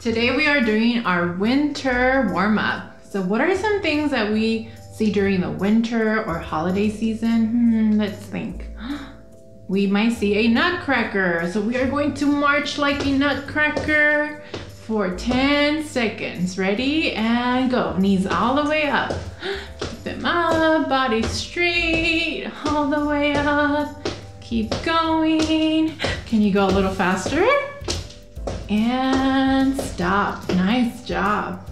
Today we are doing our winter warm up. So what are some things that we see during the winter or holiday season? Hmm, let's think. We might see a nutcracker. So we are going to march like a nutcracker for 10 seconds. Ready and go. Knees all the way up. Keep them up, body straight, all the way up. Keep going. Can you go a little faster? And stop. Nice job.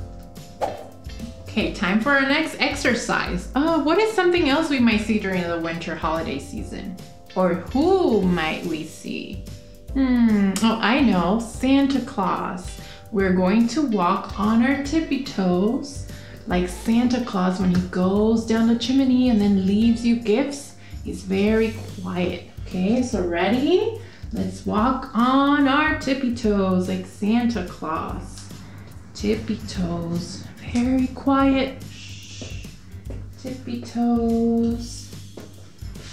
Okay, time for our next exercise. Oh, what is something else we might see during the winter holiday season? Or who might we see? Hmm, oh, I know, Santa Claus. We're going to walk on our tippy toes like Santa Claus when he goes down the chimney and then leaves you gifts. He's very quiet. Okay, so ready? Let's walk on our tippy toes like Santa Claus. Tippy toes, very quiet. Tippy toes.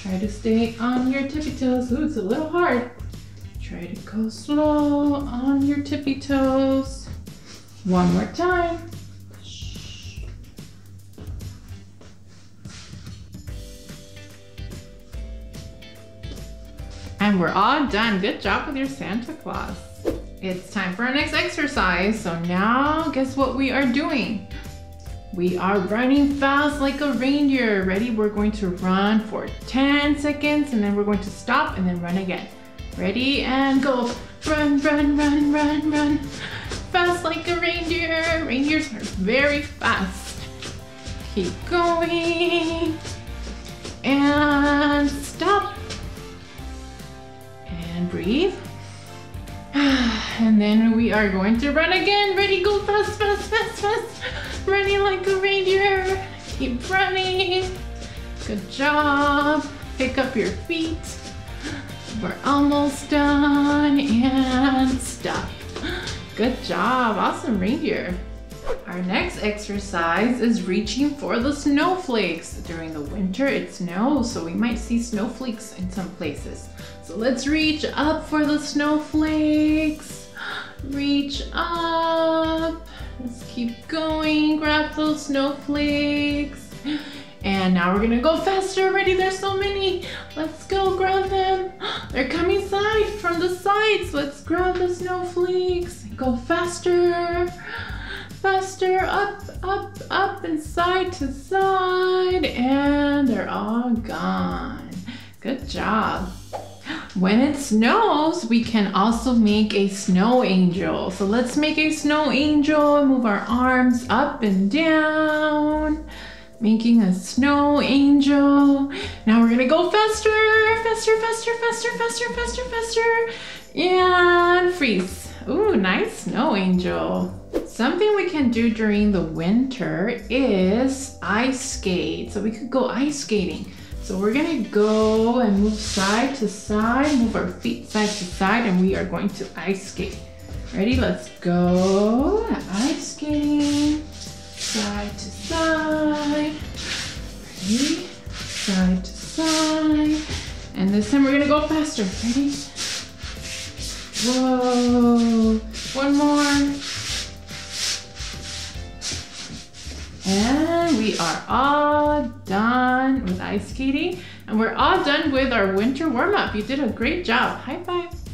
Try to stay on your tippy toes. Ooh, it's a little hard. Try to go slow on your tippy toes. One more time. And we're all done. Good job with your Santa Claus. It's time for our next exercise. So now guess what we are doing? We are running fast like a reindeer. Ready? We're going to run for 10 seconds and then we're going to stop and then run again. Ready and go. Run, run, run, run, run. Fast like a reindeer. Reindeers are very fast. Keep going. And and breathe. And then we are going to run again. Ready, go fast, fast, fast, fast. Running like a reindeer. Keep running. Good job. Pick up your feet. We're almost done and stop. Good job, awesome reindeer. Our next exercise is reaching for the snowflakes. During the winter, it snows, so we might see snowflakes in some places. So let's reach up for the snowflakes. Reach up. Let's keep going. Grab those snowflakes. And now we're gonna go faster. Ready? There's so many. Let's go grab them. They're coming side from the sides. Let's grab the snowflakes. Go faster faster, up, up, up, and side to side, and they're all gone. Good job. When it snows, we can also make a snow angel. So let's make a snow angel and move our arms up and down, making a snow angel. Now we're gonna go faster, faster, faster, faster, faster, faster, faster, and freeze. Ooh, nice snow angel. Something we can do during the winter is ice skate. So we could go ice skating. So we're gonna go and move side to side, move our feet side to side, and we are going to ice skate. Ready? Let's go. Ice skating. Side to side. Ready? Side to side. And this time we're gonna go faster. Ready? Whoa. One more. And we are all done with ice skating. And we're all done with our winter warm up. You did a great job. High five.